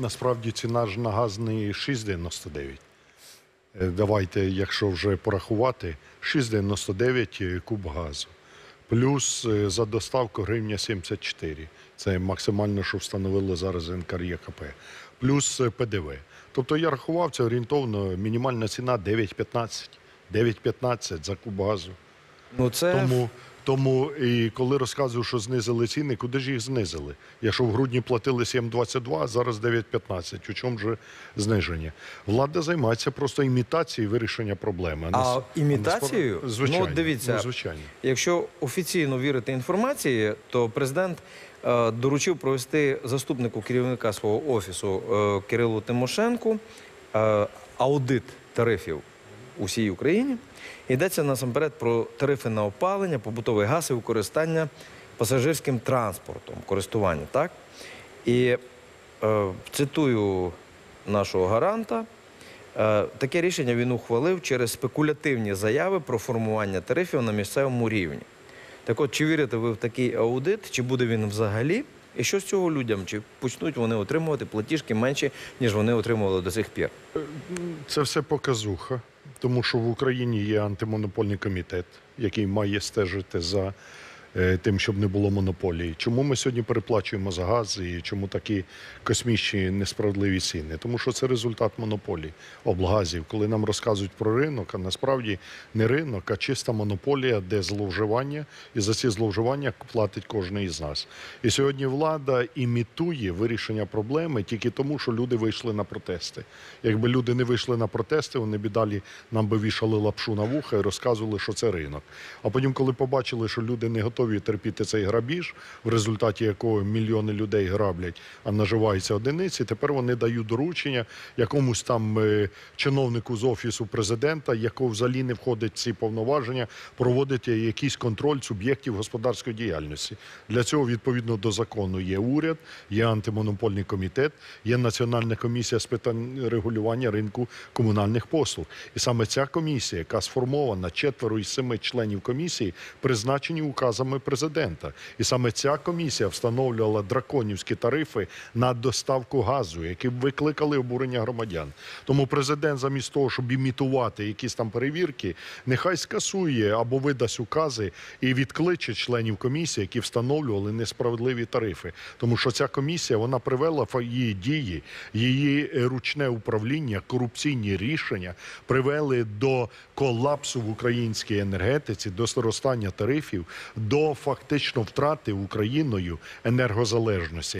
Насправді ціна ж на газ не 6,99. Е, Давайте, якщо вже порахувати, 6,99 куб газу. Плюс е, за доставку гривня 74. Це максимально, що встановили зараз НКРЄКП. Плюс е, ПДВ. Тобто я рахував це орієнтовно мінімальна ціна 9,15. 9,15 за куб газу. Ну це Тому, тому і коли розказую, що знизили ціни, куди ж їх знизили? Якщо в грудні платили 7,22, а зараз 9,15. У чому ж зниження? Влада займається просто імітацією вирішення проблеми. А імітацією? насправ- Звичайно. Ну, дивіться. Ну, звичайно. Якщо офіційно вірити інформації, то президент е, доручив провести заступнику керівника свого офісу е, Кирилу Тимошенку е, аудит тарифів у всій Україні. Йдеться насамперед про тарифи на опалення, побутовий газ і використання пасажирським транспортом, користування, так? І е, цитую нашого гаранта. Е, Таке рішення він ухвалив через спекулятивні заяви про формування тарифів на місцевому рівні. Так от, чи вірите ви в такий аудит, чи буде він взагалі? І що з цього людям? Чи почнуть вони отримувати платіжки менші, ніж вони отримували до сих пір? Це все показуха, тому що в Україні є антимонопольний комітет, який має стежити за тим, щоб не було монополії. Чому ми сьогодні переплачуємо за газ і чому такі космічні несправедливі ціни? Тому що це результат монополії облгазів. Коли нам розказують про ринок, а насправді не ринок, а чиста монополія, де зловживання, і за ці зловживання платить кожен із нас. І сьогодні влада імітує вирішення проблеми тільки тому, що люди вийшли на протести. Якби люди не вийшли на протести, вони б далі нам би вішали лапшу на вуха і розказували, що це ринок. А потім, коли побачили, що люди не готові терпіти цей грабіж, в результаті якого мільйони людей граблять, а наживаються одиниці, тепер вони дають доручення якомусь там е, чиновнику з офісу президента, якого взагалі не входить в ці повноваження, проводити якийсь контроль суб'єктів господарської діяльності. Для цього відповідно до закону є уряд, є антимонопольний комітет, є Національна комісія з питань регулювання ринку комунальних послуг. І саме ця комісія, яка сформована четверо із семи членів комісії, призначені указами президента. І саме ця комісія встановлювала драконівські тарифи на доставку газу, які викликали обурення громадян. Тому президент, замість того, щоб імітувати якісь там перевірки, нехай скасує або видасть укази і відкличе членів комісії, які встановлювали несправедливі тарифи. Тому що ця комісія вона привела її дії, її ручне управління, корупційні рішення привели до колапсу в українській енергетиці, до зростання тарифів, до фактично втрати Україною енергозалежності.